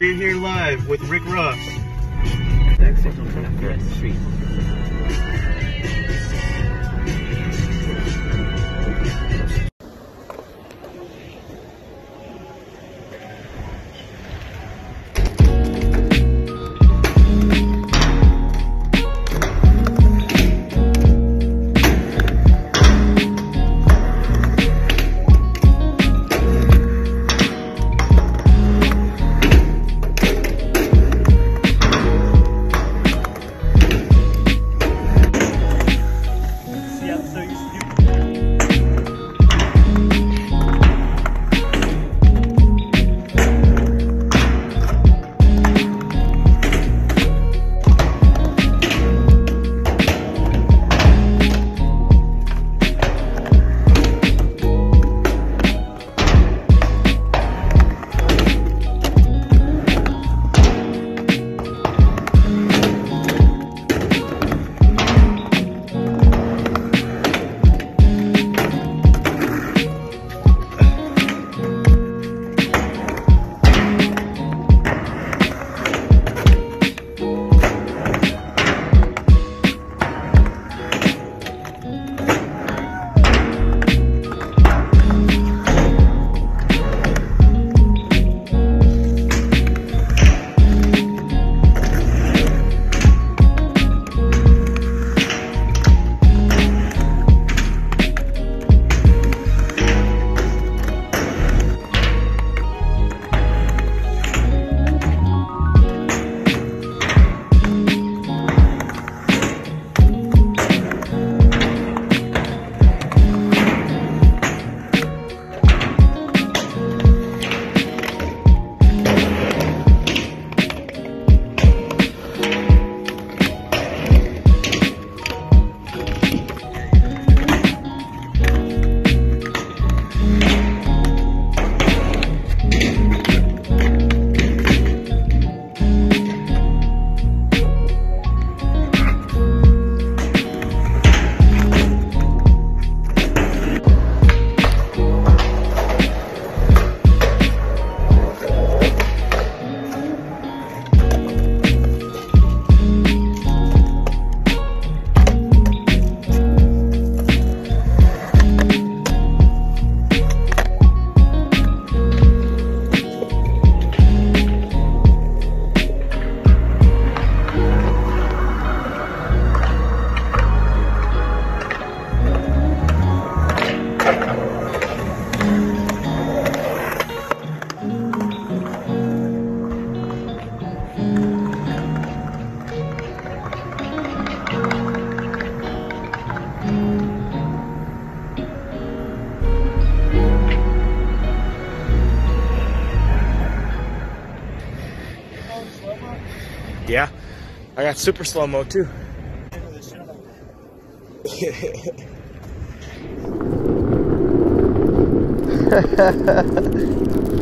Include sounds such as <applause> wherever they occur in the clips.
We're here live with Rick Ross. I got super slow-mo too. <laughs>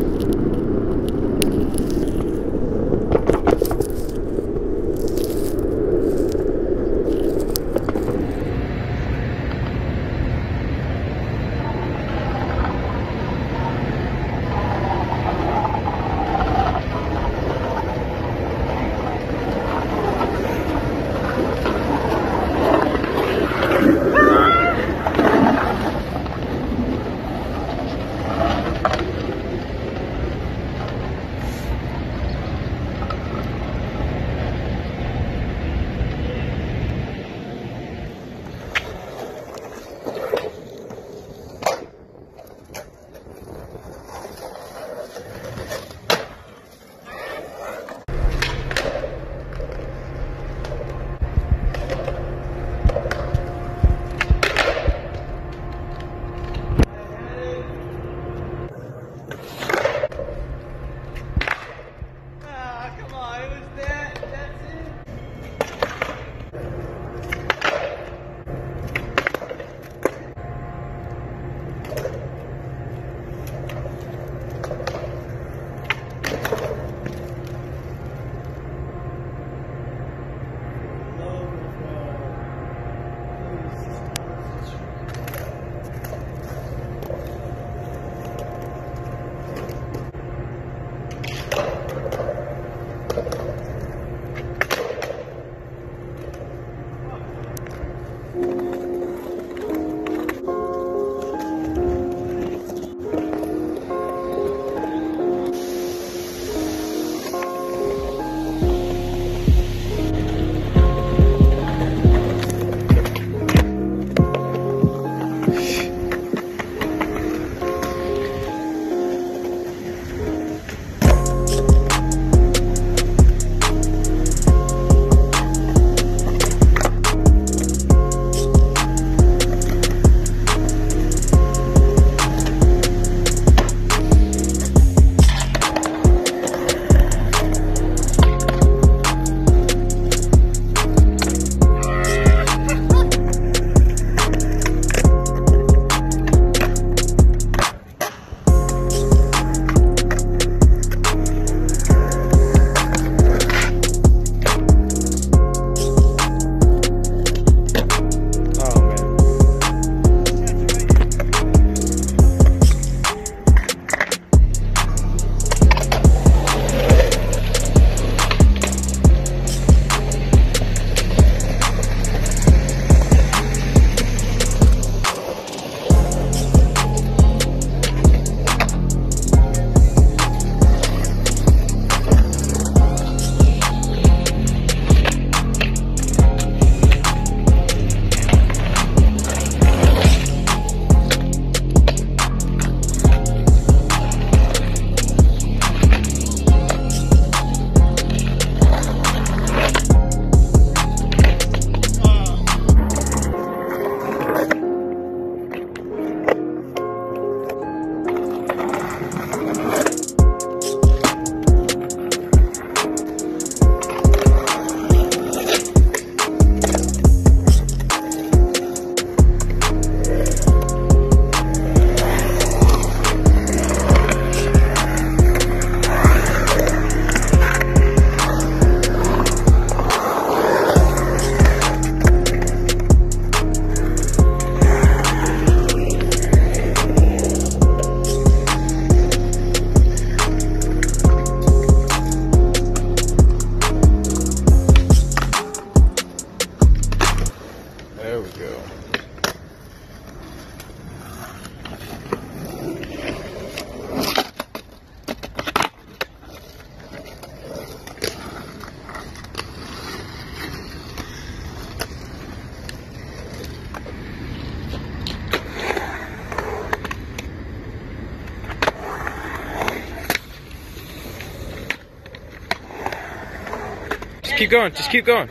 keep going. Just keep going.